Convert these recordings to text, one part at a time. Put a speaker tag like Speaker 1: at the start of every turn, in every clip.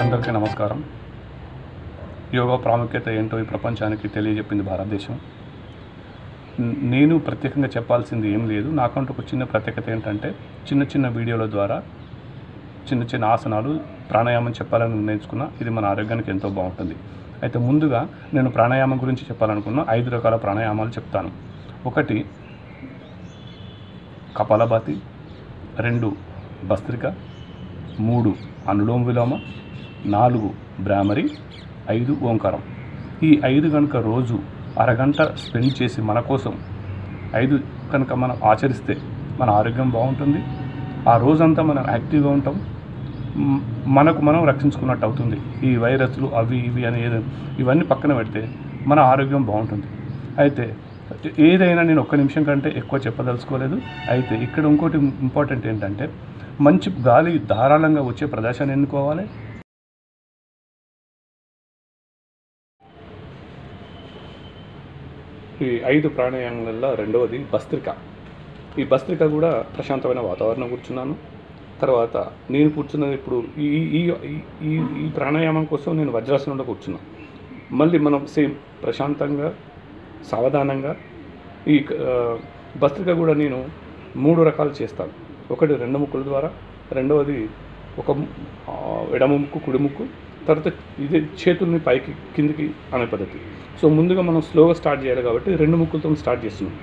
Speaker 1: అందరికీ నమస్కారం. యోగా ప్రాముఖ్యత ఏంటో ఈ ప్రపంచానికి తెలియజెప్పింది భారతదేశం. నేను ప్రత్యేకంగా చెప్పాల్సింది ఏం లేదు. నాకంటూ ఒక చిన్న ప్రత్యేకత ఏంటంటే చిన్న చిన్న వీడియోల ద్వారా చిన్న చిన్న ఆసనాలు ప్రాణాయామం చెప్పాలని నిర్ణయించుకున్నా ఇది మన ఆరోగ్యానికి ఎంతో బాగుంటుంది. అయితే ముందుగా నేను ప్రాణాయామం గురించి చెప్పాలనుకున్న ఐదు రకాల ప్రాణాయామాలు చెప్తాను. ఒకటి కపాలభాతి. రెండు భస్త్రిక మూడు అనులోమ విలోమ నాలుగు భ్రామరి ఐదు ఓంకారం. ఈ ఐదు కనుక రోజు అరగంట స్పెండ్ చేసి మన కోసం ఐదు కనుక మనం ఆచరిస్తే మన ఆరోగ్యం బాగుంటుంది. ఆ రోజంతా మనం యాక్టివ్గా ఉంటాం. మనకు మనం రక్షించుకున్నట్టు అవుతుంది. ఈ వైరస్లు అవి ఇవి అనేది ఇవన్నీ పక్కన పెడితే మన ఆరోగ్యం బాగుంటుంది. అయితే ఏదైనా నేను ఒక్క నిమిషం కంటే ఎక్కువ చెప్పదలుచుకోలేదు. అయితే ఇక్కడ ఇంకోటి ఇంపార్టెంట్ ఏంటంటే మంచి గాలి ధారాళంగా వచ్చే ప్రదేశాన్ని ఎన్నుకోవాలి? ఈ ఐదు ప్రాణాయామాలలో రెండవది భస్త్రిక. ఈ భస్త్రిక కూడా ప్రశాంతమైన వాతావరణం కూర్చున్నాను. తర్వాత నేను కూర్చున్నది ఇప్పుడు ఈ ఈ ఈ- ఈ ఈ ప్రాణాయామం కోసం నేను వజ్రాసనంలో కూర్చున్నాను. మళ్ళీ మనం సేమ్ ప్రశాంతంగా సావధానంగా ఈ భస్త్రిక కూడా నేను మూడు రకాలు చేస్తాను. ఒకటి రెండు ముక్కుల ద్వారా రెండవది ఒక ఎడమ ముక్కు కుడి ముక్కు తర్వాత ఇది చేతుల్ని పైకి కిందికి అనే పద్ధతి. సో ముందుగా మనం స్లోగా స్టార్ట్ చేయాలి కాబట్టి రెండు ముక్కులతో స్టార్ట్ చేస్తున్నాం.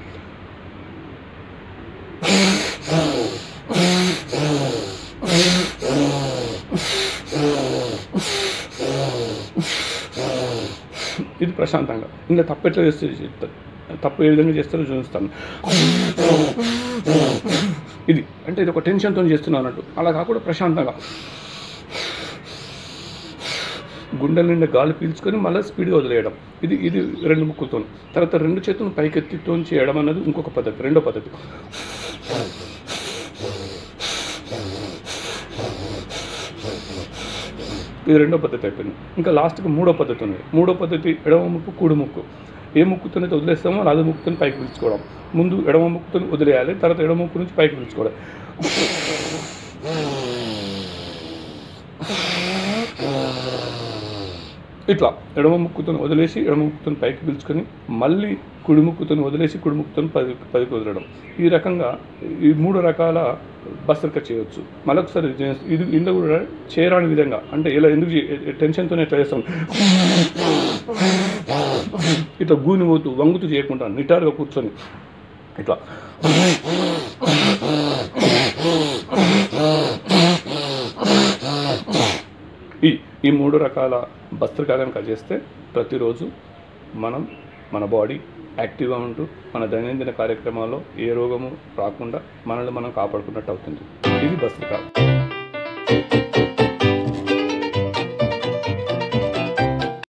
Speaker 1: ఇది ప్రశాంతంగా. ఇంకా తప్పు ఎట్లా చేస్తే తప్పు ఏ విధంగా చేస్తారో చూపిస్తాను. ఇది. అంటే ఇది ఒక టెన్షన్తో చేస్తున్నాను అన్నట్టు. అలా కాకుండా ప్రశాంతంగా. గుండెల నిండా గాలి పీల్చుకొని మళ్ళీ స్పీడ్గా వదిలేయడం. ఇది ఇది రెండు ముక్కులతో తర్వాత రెండు చేతులను పైకెత్తితో చేయడం అన్నది ఇంకొక పద్ధతి రెండో పద్ధతి. ఇది రెండో పద్ధతి అయిపోయింది. ఇంకా లాస్ట్కి మూడో పద్ధతి ఉంది. మూడో పద్ధతి ఎడమ ముక్కు కూడి ముక్కు. ఏ ముక్కుతోనైతే వదిలేస్తామో అదే ముక్కుతో పైకి పిలుచుకోవడం. ముందు ఎడమ ముక్కుతో వదిలేయాలి తర్వాత ఎడమ ముక్కు నుంచి పైకి పిలుచుకోవడం. ఇట్లా ఎడమ ముక్కుతో వదిలేసి ఎడమ ముక్కుతో పైకి పిలుచుకొని మళ్ళీ కుడి ముక్కుతో వదిలేసి కుడి ముక్కుతో పది పదికి వదలడం. ఈ రకంగా ఈ మూడు రకాల బసరిక చేయొచ్చు. మరొకసారి ఇది ఇది ఇందులో కూడా చేయరాని విధంగా అంటే ఇలా ఎందుకు చే- టెన్షన్తోనే చేస్తాం. ఇట్లా గూని పోతూ వంగుతూ చేయకుండా నిటారుగా కూర్చొని ఇట్లా. ఈ ఈ మూడు రకాల భస్త్రిక కనుక చేస్తే ప్రతిరోజు మనం మన బాడీ యాక్టివ్గా ఉంటూ మన దైనందిన కార్యక్రమాల్లో ఏ రోగము రాకుండా మనల్ని మనం కాపాడుకున్నట్టు అవుతుంది. ఇది భస్త్రిక